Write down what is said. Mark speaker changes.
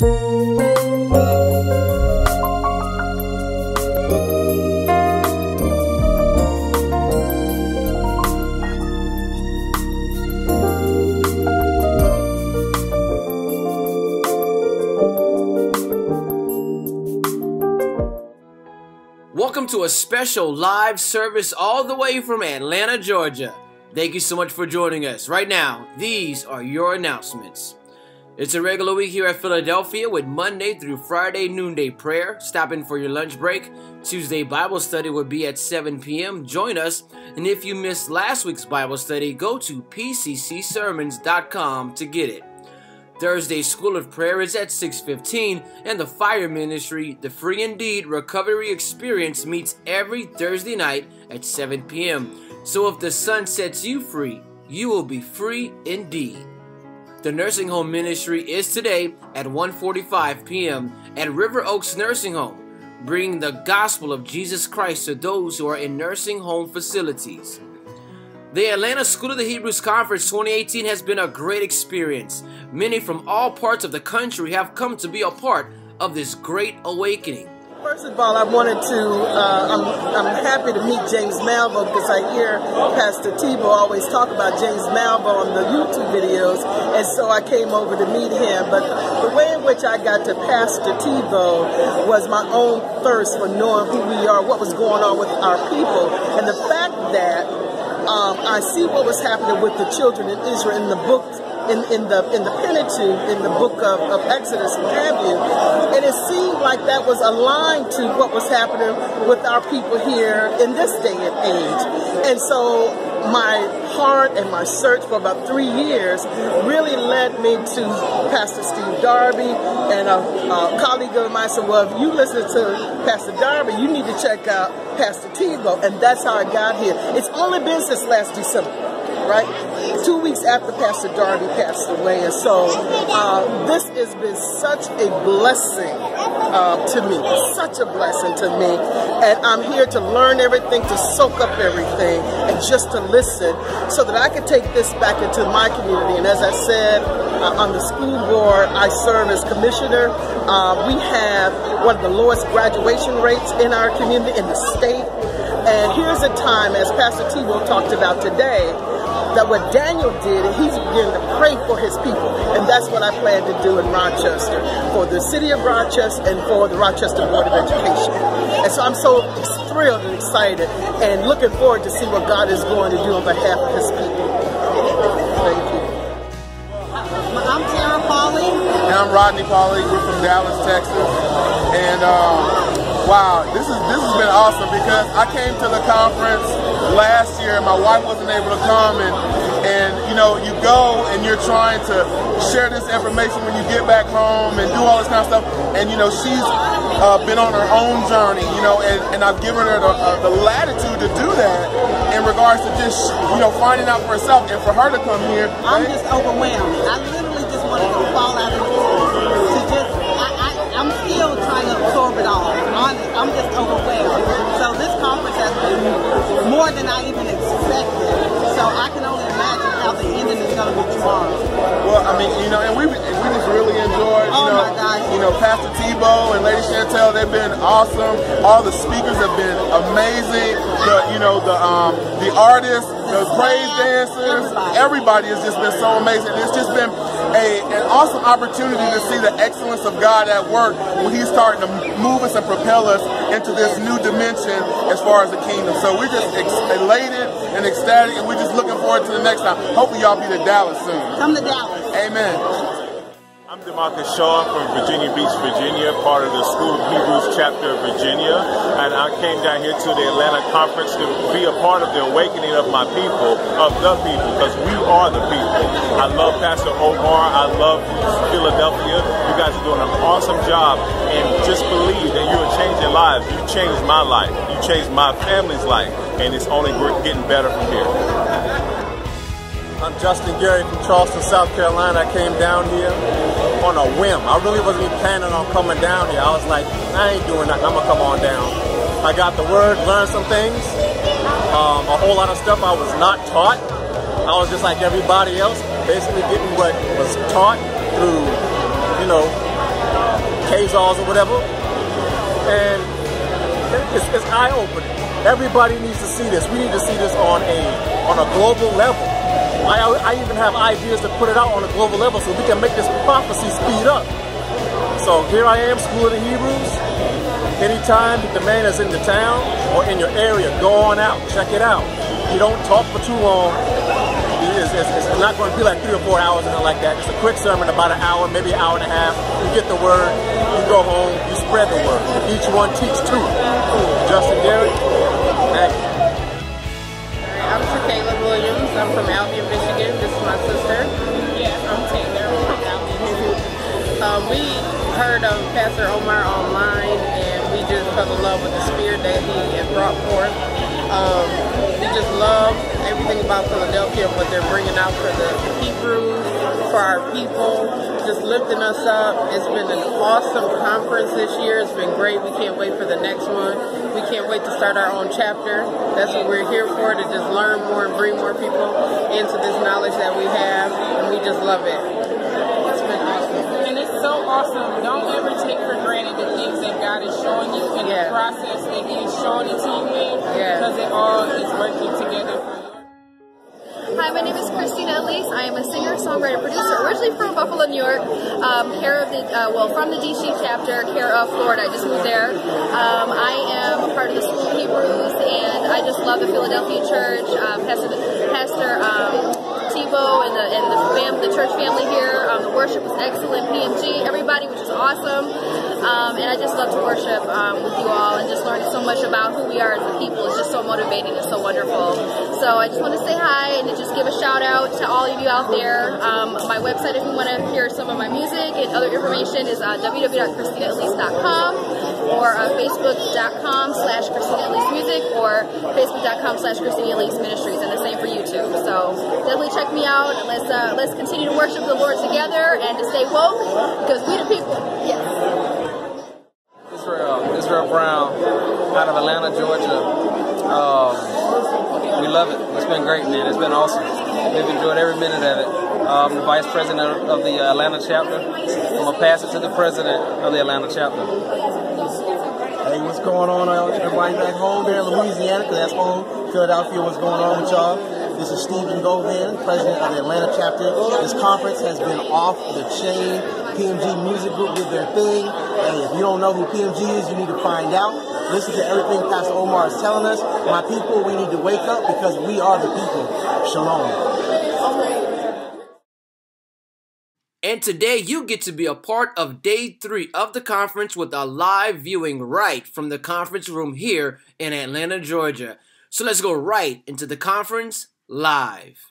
Speaker 1: Welcome to a special live service all the way from Atlanta, Georgia. Thank you so much for joining us. Right now, these are your announcements. It's a regular week here at Philadelphia with Monday through Friday noonday prayer. stopping for your lunch break. Tuesday Bible study will be at 7 p.m. Join us. And if you missed last week's Bible study, go to pccsermons.com to get it. Thursday School of Prayer is at 6:15 and the Fire Ministry, the Free Indeed Recovery Experience meets every Thursday night at 7 p.m. So if the Son sets you free, you will be free indeed. The nursing home ministry is today at 1:45 p.m. at River Oaks Nursing Home, bringing the gospel of Jesus Christ to those who are in nursing home facilities. The Atlanta School of the Hebrews Conference 2018 has been a great experience. Many from all parts of the country have come to be a part of this great awakening.
Speaker 2: First of all, I wanted to, uh, I'm, I'm happy to meet James Malvo because I hear Pastor Tebow always talk about James Malvo on the YouTube videos, and so I came over to meet him. But the way in which I got to Pastor Tebow was my own thirst for knowing who we are, what was going on with our people, and the fact that um, I see what was happening with the children in Israel in the book, in, in the in the Pentateuch, in the book of, of Exodus, and have you. And it seemed like that was aligned to what was happening with our people here in this day and age. And so my heart and my search for about three years really led me to Pastor Steve Darby and a, a colleague of mine said, well, if you listen to Pastor Darby, you need to check out Pastor Tebow. And that's how I got here. It's only been since last December, right? Two weeks after Pastor Darby passed away. And so uh, this has been such a blessing uh, to me, such a blessing to me. And I'm here to learn everything, to soak up everything, and just to listen so that I can take this back into my community. And as I said, uh, on the school board, I serve as commissioner. Uh, we have one of the lowest graduation rates in our community, in the state. And here's a time, as Pastor Tebow talked about today, that what Daniel did, he's beginning to pray for his people. And that's what I plan to do in Rochester, for the city of Rochester and for the Rochester Board of Education. And so I'm so thrilled and excited and looking forward to see what God is going to do on behalf of his people. Thank you.
Speaker 3: I'm Tara Pauley.
Speaker 4: And I'm Rodney Pauley. We're from Dallas, Texas. And um, wow, this is this has been awesome because I came to the conference last year. And my wife wasn't able to come, and and you know you go and you're trying to share this information when you get back home and do all this kind of stuff. And you know she's uh, been on her own journey, you know, and, and I've given her the, uh, the latitude to do that in regards to just you know finding out for herself and for her to come here.
Speaker 3: I'm just overwhelmed. I literally just wanted to fall out of
Speaker 4: awesome. All the speakers have been amazing. The you know the um the artists, the praise dancers, everybody has just been so amazing. It's just been a an awesome opportunity to see the excellence of God at work when He's starting to move us and propel us into this new dimension as far as the kingdom. So we're just ex- elated and ecstatic, and we're just looking forward to the next time. Hopefully, y'all be to Dallas soon.
Speaker 3: Come to Dallas.
Speaker 4: Amen.
Speaker 5: I'm Demarcus Shaw from Virginia Beach, Virginia, part of the School of Hebrews chapter of Virginia. And I came down here to the Atlanta conference to be a part of the awakening of my people, of the people, because we are the people. I love Pastor Omar. I love Philadelphia. You guys are doing an awesome job. And just believe that you are changing lives. You changed my life. You changed my family's life. And it's only getting better from here.
Speaker 6: I'm Justin Gary from Charleston, South Carolina. I came down here on a whim. I really wasn't even planning on coming down here. I was like, I ain't doing nothing. I'm gonna come on down. I got the word, learned some things. Um, a whole lot of stuff I was not taught. I was just like everybody else, basically getting what was taught through, you know, Khazars or whatever. And it's, it's eye-opening. Everybody needs to see this. We need to see this on a on a global level. I, I even have ideas to put it out on a global level so we can make this prophecy speed up. So here I am, School of the Hebrews. Anytime the man is in the town or in your area, go on out, check it out. You don't talk for too long. It's, it's, it's not going to be like three or four hours and like that. It's a quick sermon, about an hour, maybe an hour and a half. You get the word, you go home, you spread the word. Each one teach two. Justin Gary,
Speaker 7: I'm from Albion, Michigan. This is my sister.
Speaker 8: Yeah, I'm Taylor
Speaker 7: um, we heard of Pastor Omar online and we just fell in love with the spirit that he had brought forth. Um, we just love everything about Philadelphia, and what they're bringing out for the Hebrews, for our people, just lifting us up. It's been an awesome conference this year. It's been great. We can't wait for the next one. We can't wait to start our own chapter. That's what we're here for, to just learn more and bring more people into this knowledge that we have, and we just love it. It's been awesome.
Speaker 8: And it's so awesome. Don't ever take for granted the things that God is showing you in
Speaker 7: Yeah.
Speaker 8: the process that He is showing it to you in,
Speaker 7: Yeah.
Speaker 8: because it all is working together.
Speaker 9: Hi, my name is Christina Elise. I am a singer, songwriter, producer, originally from Buffalo, New York. Um, care of the uh, well, from the DC chapter, care of Florida. I just moved there. Um, I am a part of the School of Hebrews, and I just love the Philadelphia Church. Um, Pastor, Pastor um, Tebow and the and the fam, the church family here. The worship was excellent. PMG, everybody, which is awesome. Um, and I just love to worship um, with you all and just learning so much about who we are as a people. It's just so motivating and so wonderful. So I just want to say hi and just give a shout out to all of you out there. Um, my website, if you want to hear some of my music and other information, is uh, www.christinaelise.com or uh, facebook.com slash Music or facebook.com slash Ministries and the same for YouTube. So definitely check me out and let's, uh, let's continue to worship the Lord together and to stay woke because we the people. Yes.
Speaker 10: Israel, Israel Brown, out of Atlanta, Georgia. Um, we love it. It's been great, man. It's been awesome. We've enjoyed every minute of it. I'm the vice president of the Atlanta chapter. I'm gonna pass it to the president of the Atlanta chapter.
Speaker 11: Hey, what's going on, uh, everybody back home there in Louisiana? Because that's home. Philadelphia, what's going on with y'all? This is Stephen Govan, president of the Atlanta chapter. This conference has been off the chain. PMG Music Group did their thing. Hey, if you don't know who PMG is, you need to find out. Listen to everything Pastor Omar is telling us. My people, we need to wake up because we are the people. Shalom.
Speaker 1: And today you get to be a part of day three of the conference with a live viewing right from the conference room here in Atlanta, Georgia. So let's go right into the conference live.